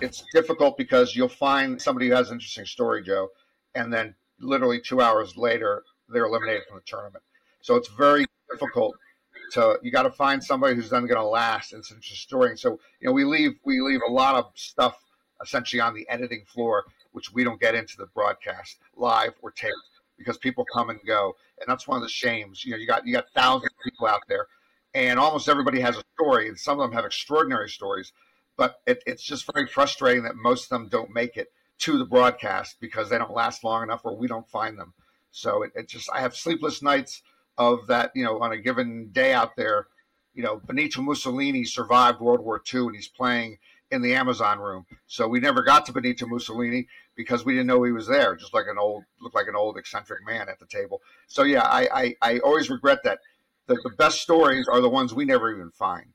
it's difficult because you'll find somebody who has an interesting story, Joe, and then literally two hours later they're eliminated from the tournament. So it's very difficult to you got to find somebody who's then going to last and such a story. And so you know we leave we leave a lot of stuff essentially on the editing floor, which we don't get into the broadcast live or taped because people come and go, and that's one of the shames. You know, you got you got thousands of people out there, and almost everybody has a story, and some of them have extraordinary stories. But it, it's just very frustrating that most of them don't make it to the broadcast because they don't last long enough, or we don't find them. So it, it just I have sleepless nights of that, you know, on a given day out there, you know, Benito Mussolini survived World War II and he's playing in the Amazon room. So we never got to Benito Mussolini because we didn't know he was there, just like an old, looked like an old eccentric man at the table. So yeah, I, I, I always regret that. The, the best stories are the ones we never even find.